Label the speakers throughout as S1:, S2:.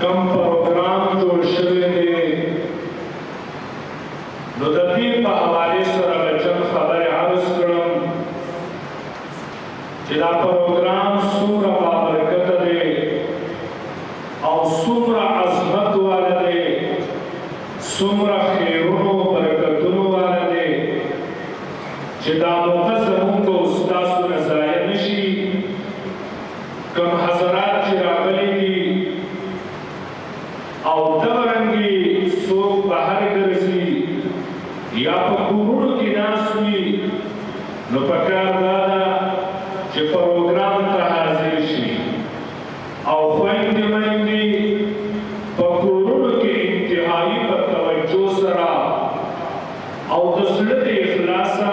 S1: کم پروګرام جوړ شوی دی نو د دې په حواله سره به چند خبرې عرض کړم چې دا پروګرام څومره بابرکته دی او څومره عظمت والا دی څومره خیرونو برکتونو والا دی چې دا موقع زموږ کوم حضرات چې راغلي دي او دغه رنګې څوک بهر ګرځي یا په کورونو کې ناست وي نو پکار دا ده چې پروګرام ته حاضر شي او خویندې میندې په کورونو کې انتهایي په توجه سره او د زړه د اخلاصه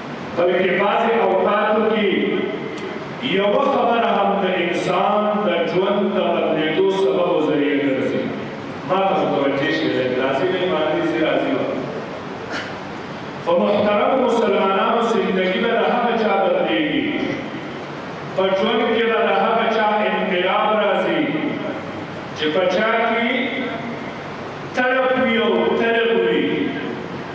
S1: بلکې بعضې اوقاتو کې یوه خبره هم د انسان د ژوند د بدلېدو سبب او ذریعه ګرځي. ما ته متوجه شئ، لږ داسې مې باندې ځي راځي وه. خو محترمو مسلمانانو، زندګي به د هغه چا بدلېږي، په ژوند کې به د هغه چا انقلاب راځي، چې په چا کې تړپ وي او ترغ وي.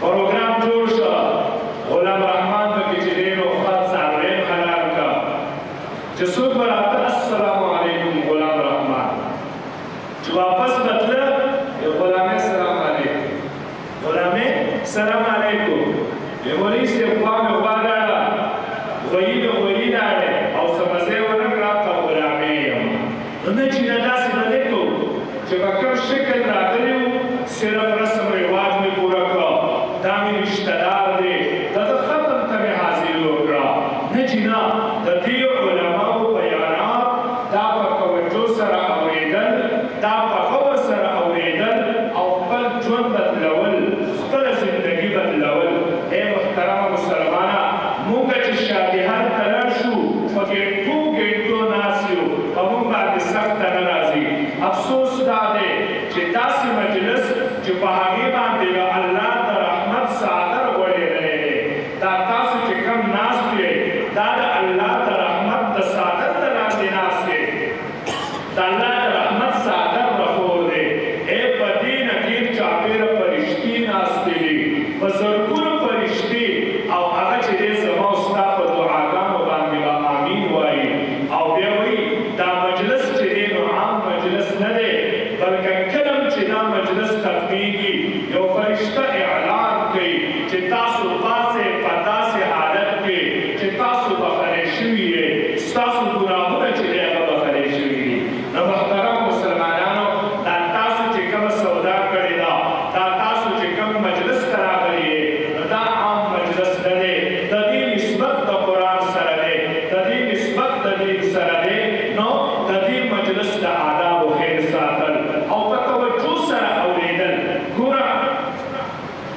S1: پروګرام جوړ شو غلام رحمان په کې چې دی نو خپل سارویم حلال کا چې څوک به راته السلام علیکم غلام رحمان چې واپس به تله یو غلامې سلام علیکم غلامې سلام علیکم مې مولوي صاحب خوا مې خوا لاړه غویي مې غویي لاړې او څه مزه یې ونه کړه نه چی نه داسی به نه کوو چه په کوم شکل راغلی وو صرف رسم رواج می پوره کړ دا می رشته دار دی دده ختم ته می حاضری وکړه نه جی نه ددی علماوو بیانات دا په توجه سره اوریدل دا په غور سره اوریدل او خپل ژوند بدلول خپله زندګي بدلول اې محترمه مسلمانه مونږ چې شادهر ته لړ شو په ګنټو ګنټو ناست يو په مونږ باندې سر ته نه راځي افسوس دا دی چې داسې مجلس چې په هغې باندې د الله د رحمت څادر غوړېدلی دی دا تاسو چې کوم ناست يئ دا د الله د رحمت د څادر د لاندې ناست يئ. د الله د رحمت څادر به خور دی، اې په دې نه ډېر چاپېره فرشتې ناستې دي، په زرګونو فرشتې، او هغه چې دی زما او ستا په دعاګانو باندې به آمین وايي، او بیا وایي، دا مجلس چې دی نو عام مجلس نه دی، بلکه کله هم چې دا مجلس ختمېږي یو فرشته اعلان کوي چې تاسو پاڅئ په داسې حالت کې. چې تاسو بخښلی شوي یئ، ستاسو ګناهونه چې دی هغه بخښلی شوي دي. نو محترمو مسلمانانو! دا تاسو چې کومه سودا کړې ده، دا تاسو چې کوم مجلس ته راغلي یئ، نو دا عام مجلس نه دی، ددې نسبت د قرآن سره دی، ددې نسبت د دین سره دی، نو ددې مجلس د آدابو خیال ساتل او په توجه سره اوریدل ګران.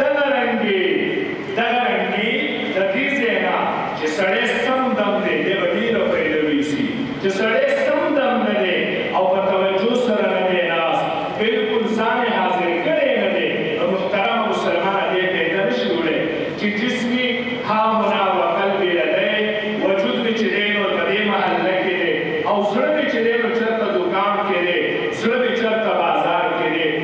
S1: دغه رنګې دغه رنګې د دې ځای نه چې سړی سم دم دی بیا به ډېره فایده ویسي چې سړی سم دم نه دی او په توجه سره نه دی ناست بلکل ځان یې حاضر کړی نه دی نو محترمه مسلمانه بیا یې فایده نه شي وړی چې جسمي هامونه و قلبي لدی وجود مې چې دی نو په دې محله کې دی او زړه مې چې دی نو چرته دوکان کې دی زړه مې چرته بازار کې دی.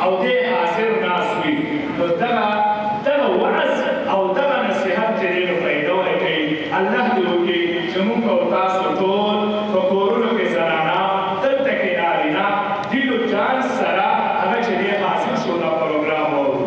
S1: او دی حاضر ناست وی نو دغه دغه وعظ او دغه نصیحت چه دی نو فایده ورکوی الله دی وکی چه مونږ او تاسو ټول په کورونو کی زنانا دلته کی نارینا دی نو جان سره هغه چه دی حاضر شو دا پروګرام واورو.